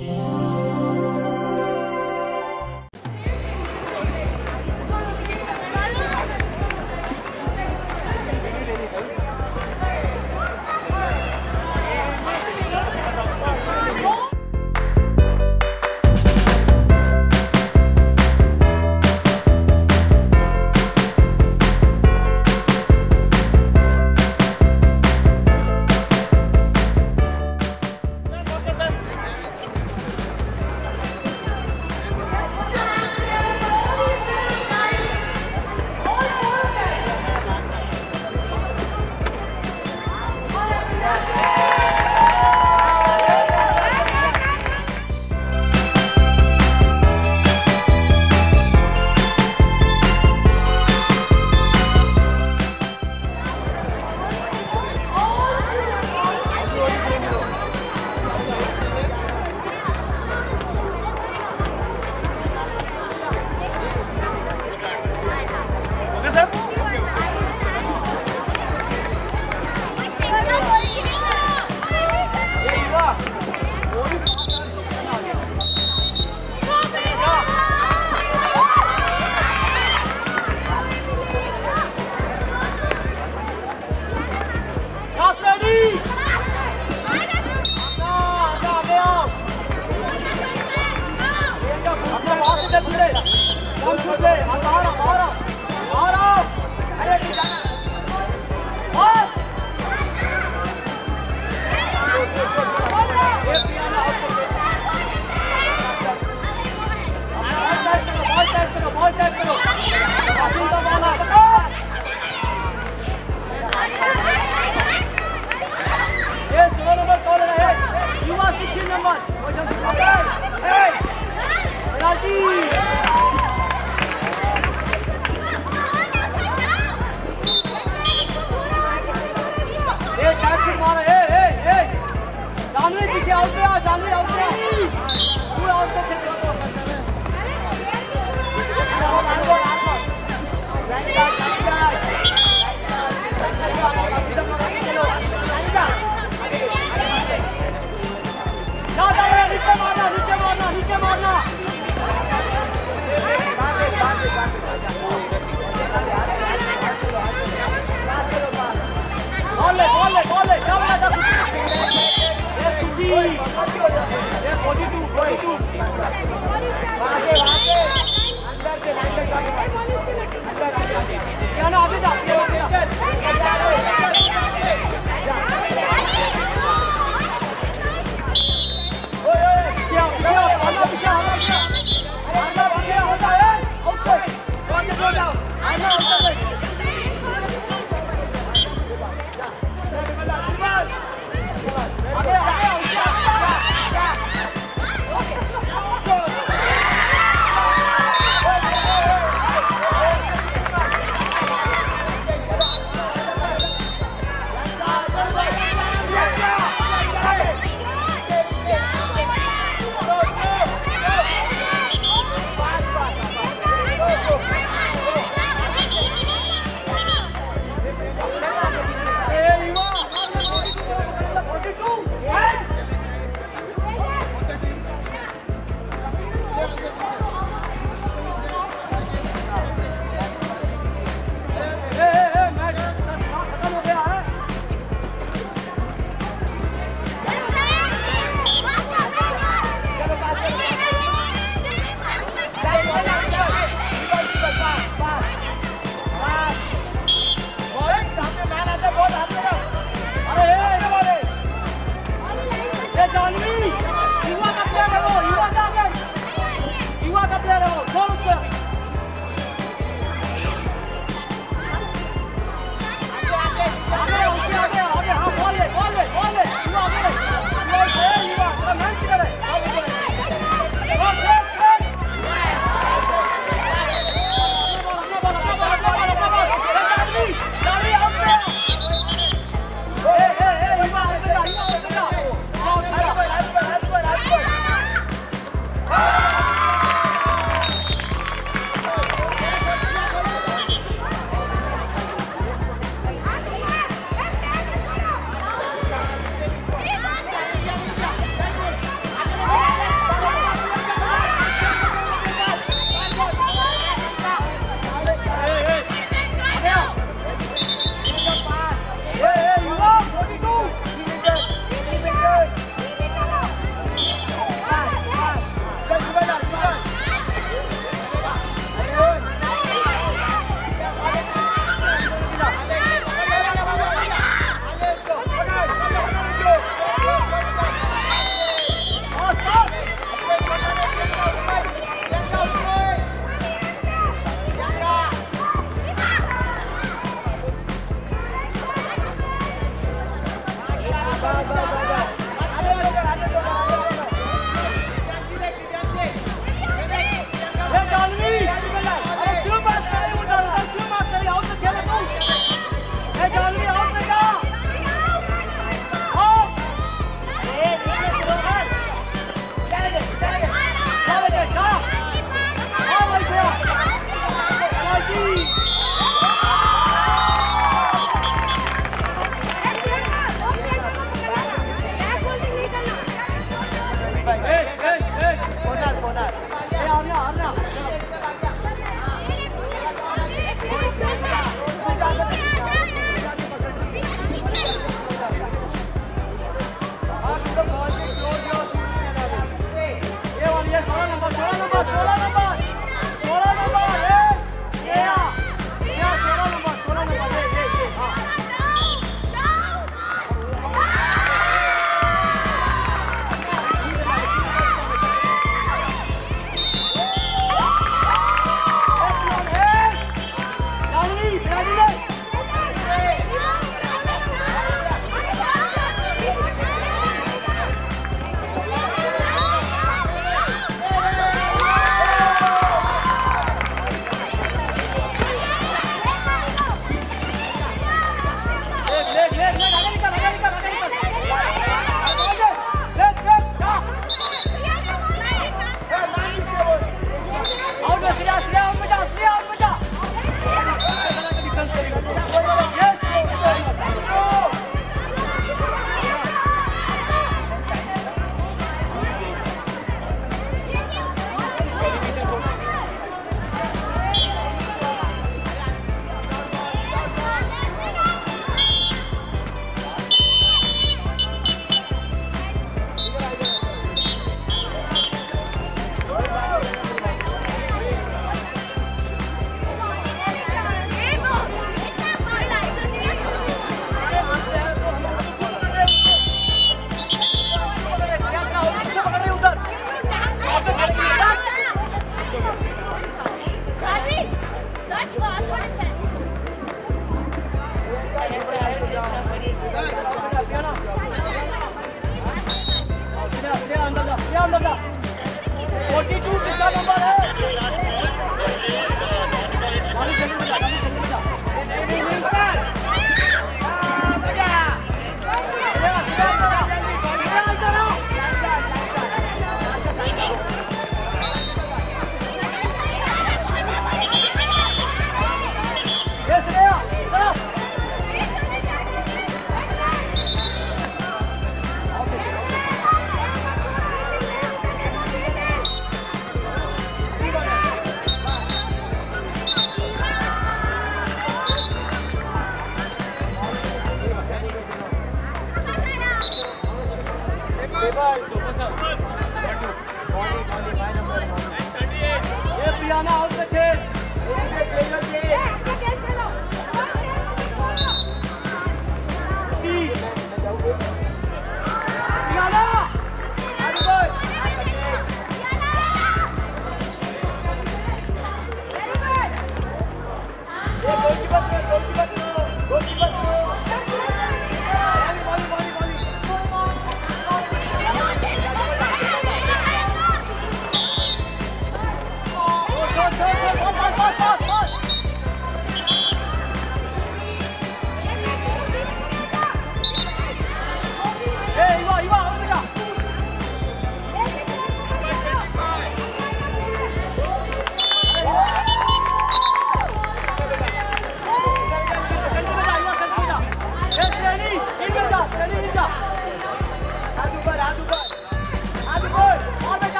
Música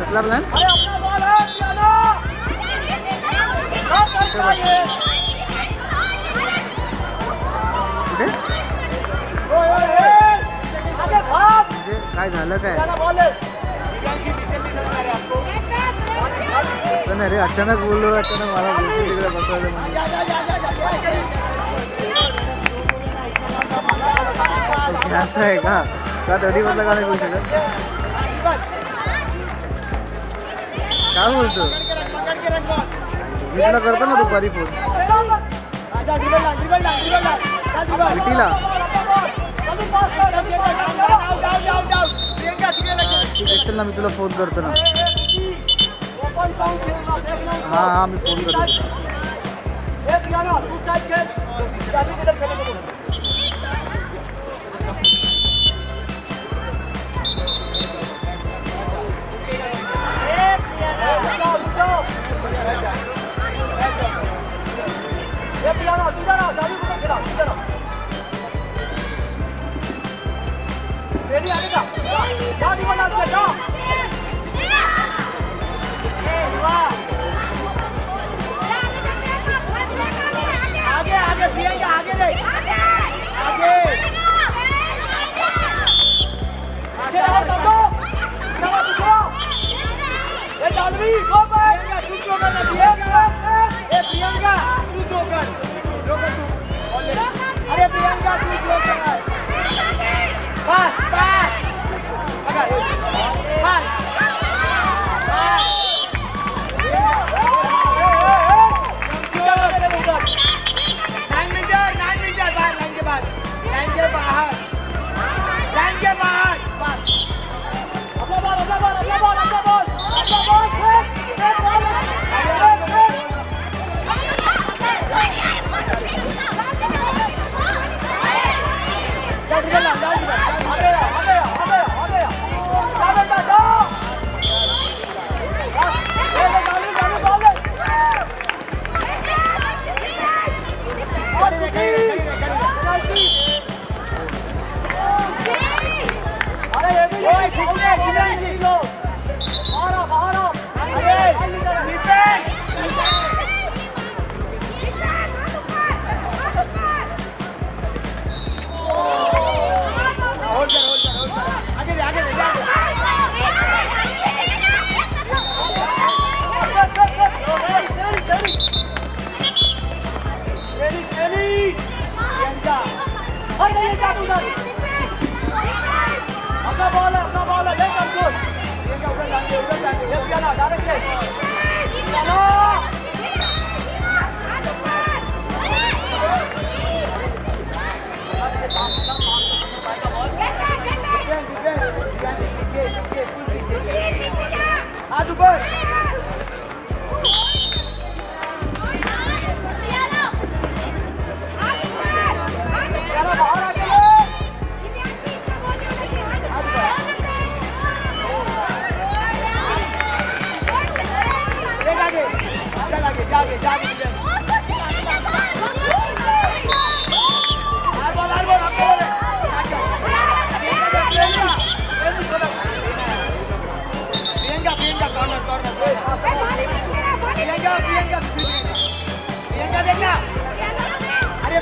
कसला प्लॅन म्हणजे काय झालं काय असं नाही रे अचानक बोललो अचानक मला तिकडे असं आहे का का तडी मधलं गाणं करू शकत काय बोलतो मी तुला करतो ना दुपारी फ़ोन। विटीला ठीक आहे चल ना, मी तुला फ़ोन करतो ना। हा हा, मी फ़ोन करतो प्रियंका प्रियंका प्रियंका देखना अरे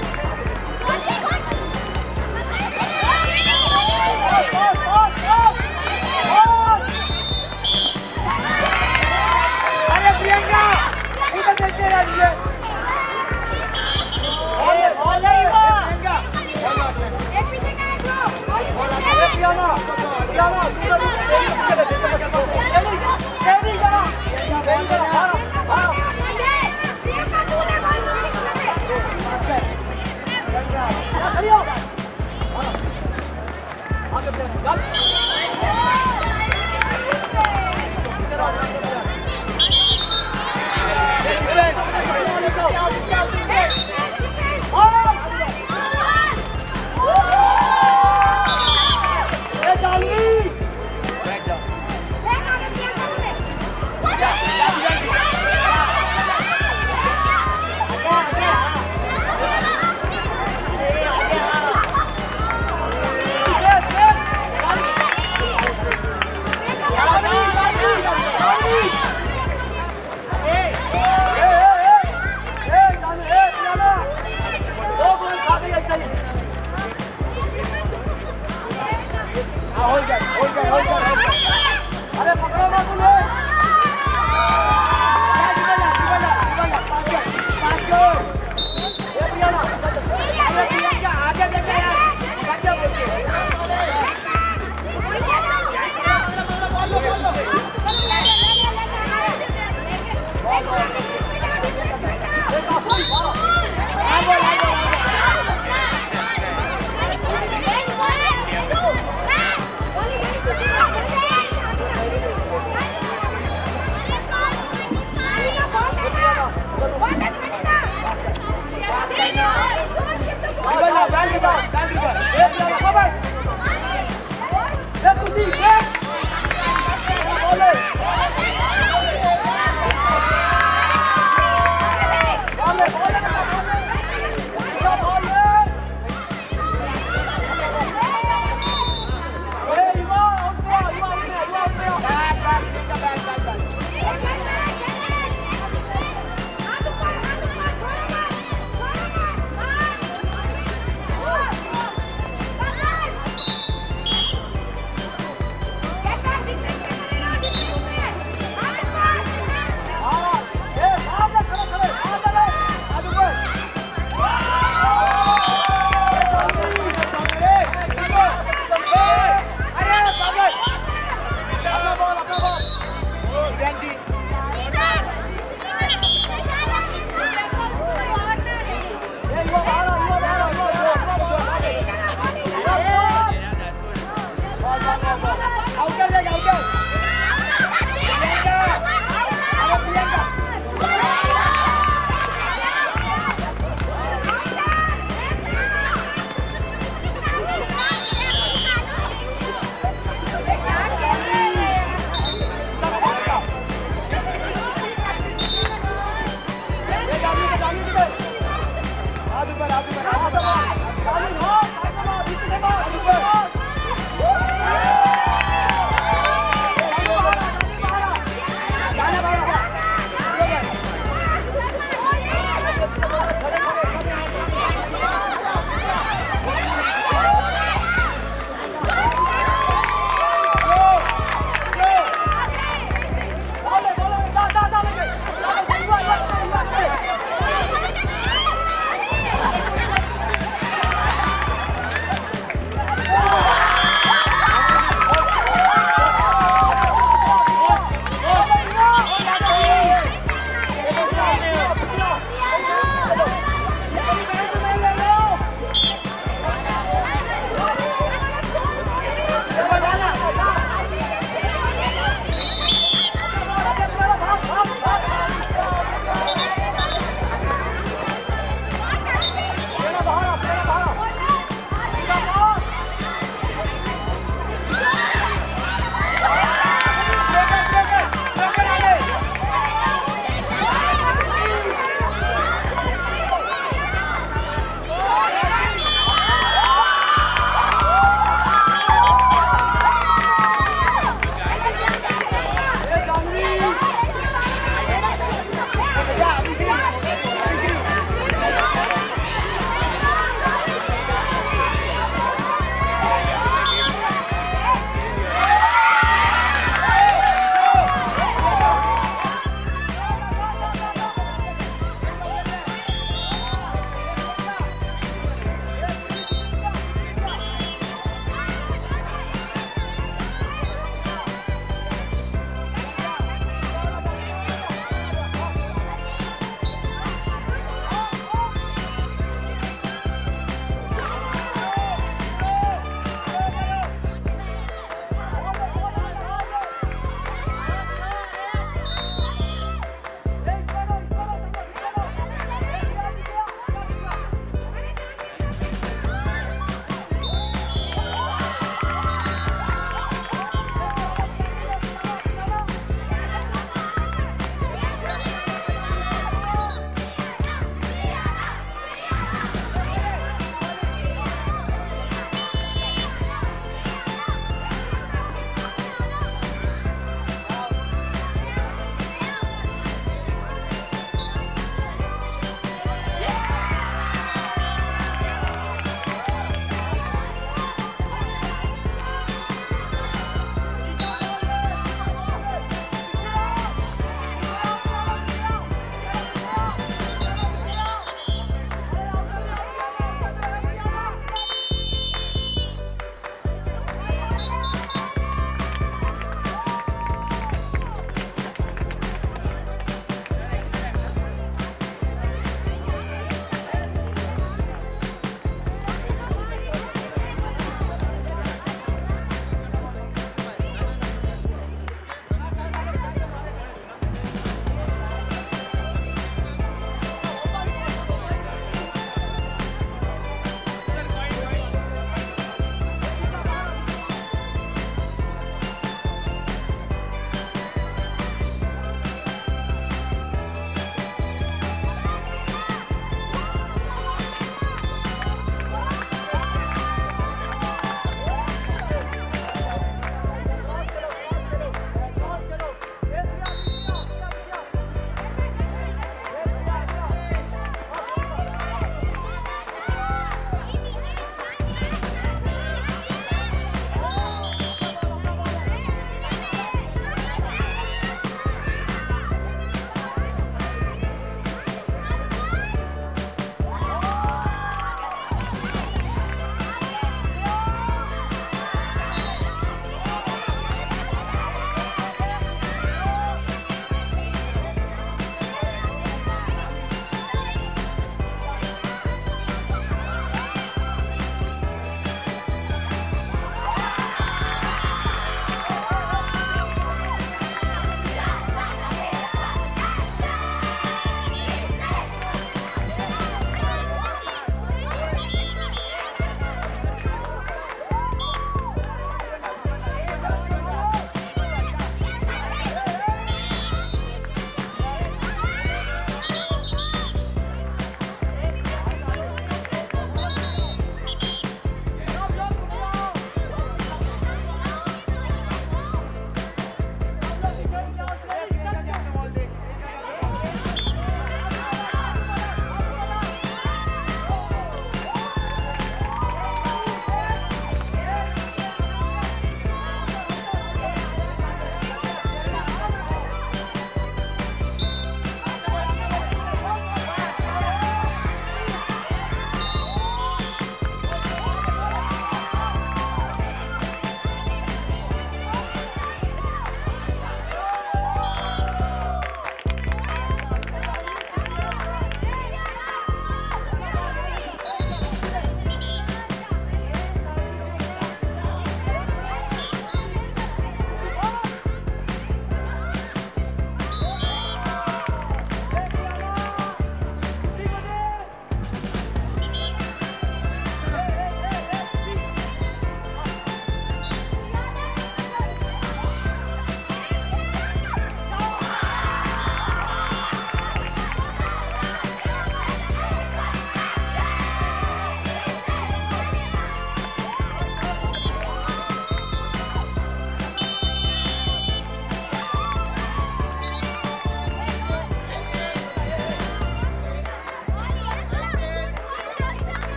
अरे प्रियंका इधर देखते रहिए प्रियंका प्रियंका प्रियंका